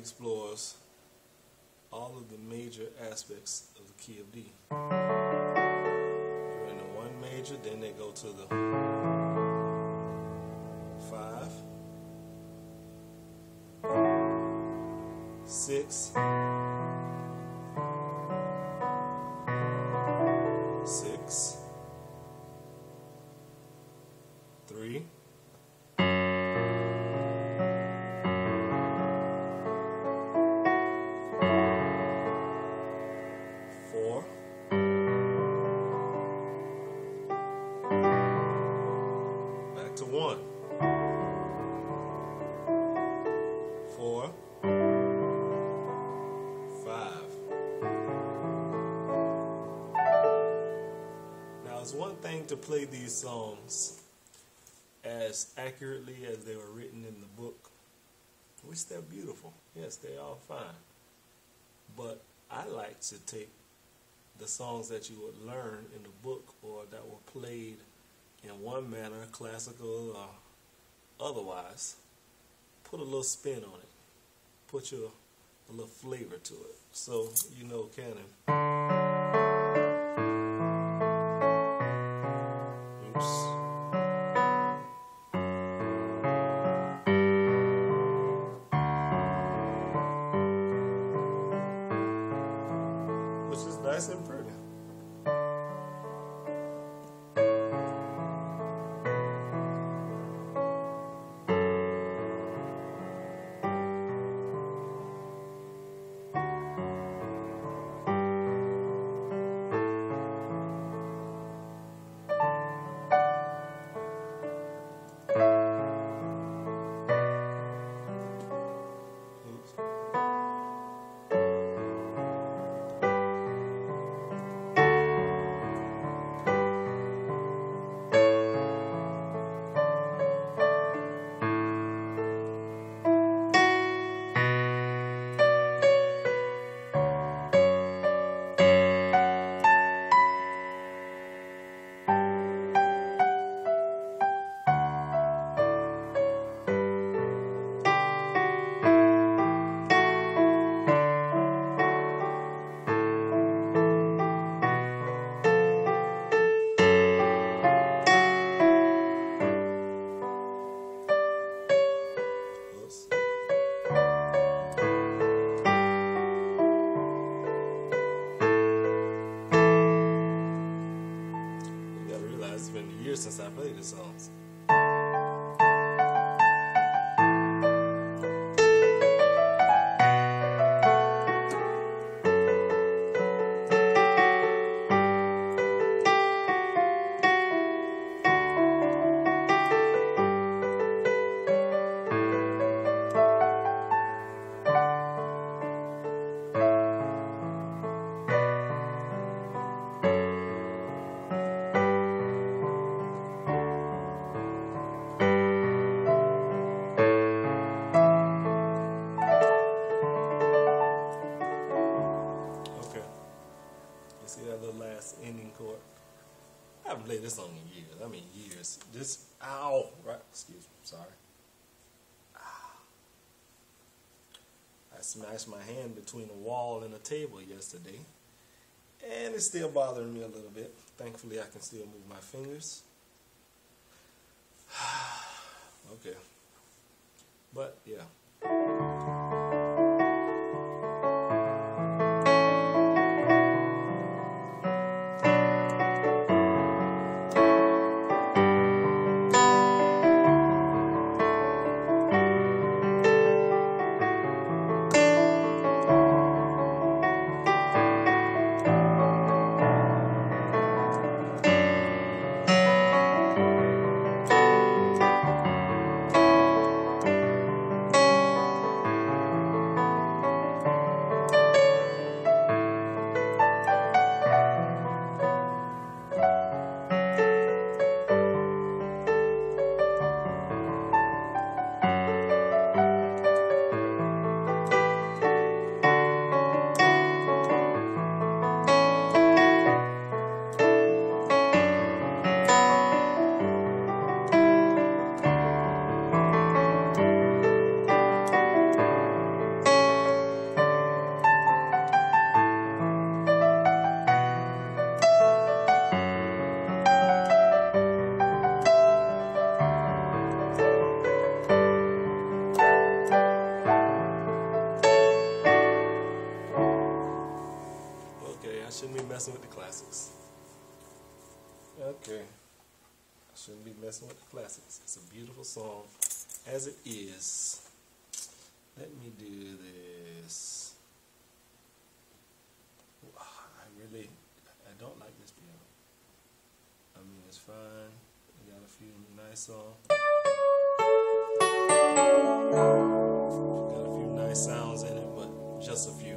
explores all of the major aspects of the key of D. You're in the one major, then they go to the five, six, to one. Four. Five. Now, it's one thing to play these songs as accurately as they were written in the book, which they're beautiful. Yes, they're all fine. But I like to take the songs that you would learn in the book or that were played in one manner, classical or otherwise, put a little spin on it, put your a little flavor to it. So you know canon. I smashed my hand between a wall and a table yesterday. And it's still bothering me a little bit. Thankfully I can still move my fingers. okay. But yeah. messing with the classics. Okay. I shouldn't be messing with the classics. It's a beautiful song as it is. Let me do this. I really, I don't like this piano. I mean, it's fine. We got a few nice songs. Got a few nice sounds in it, but just a few.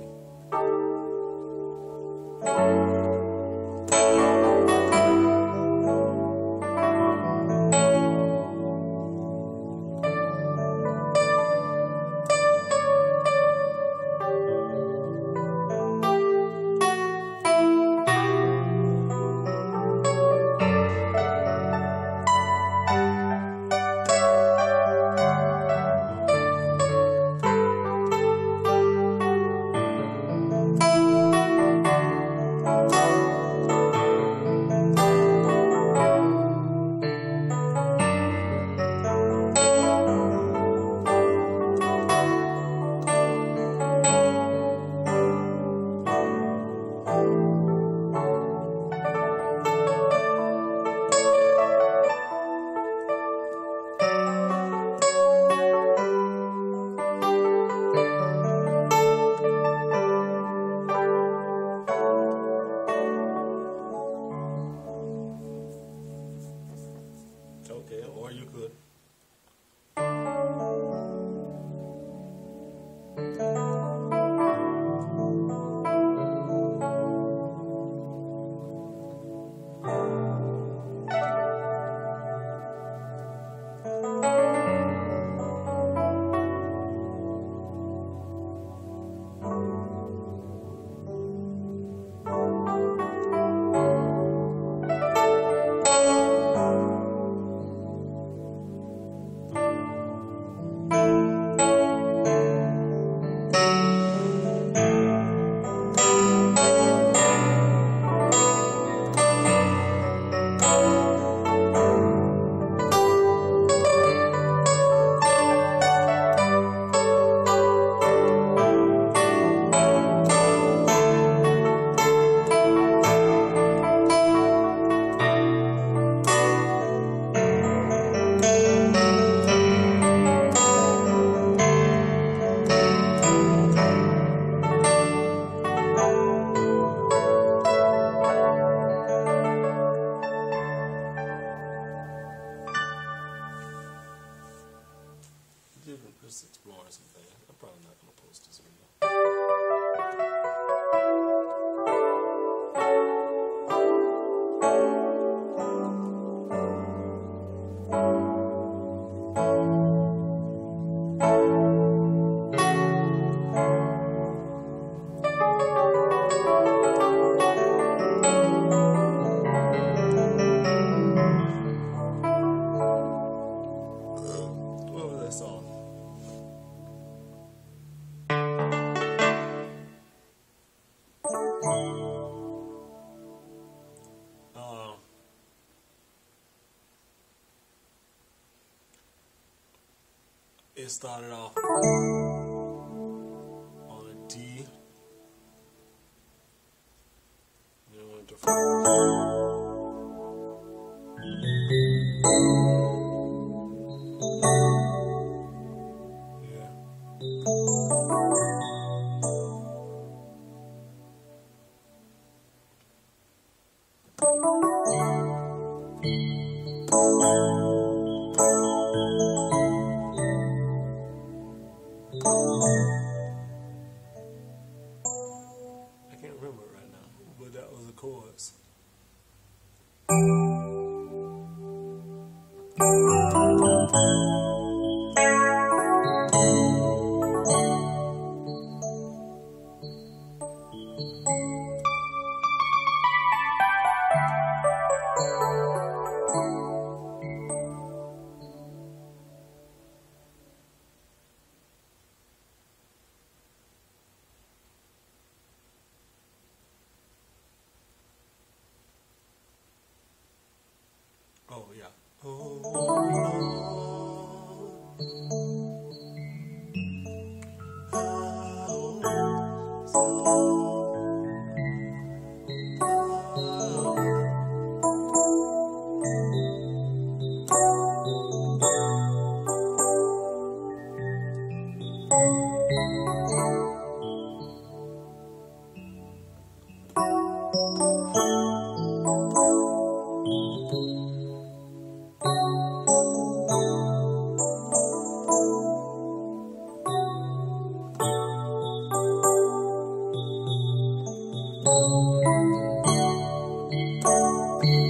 It started off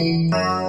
Let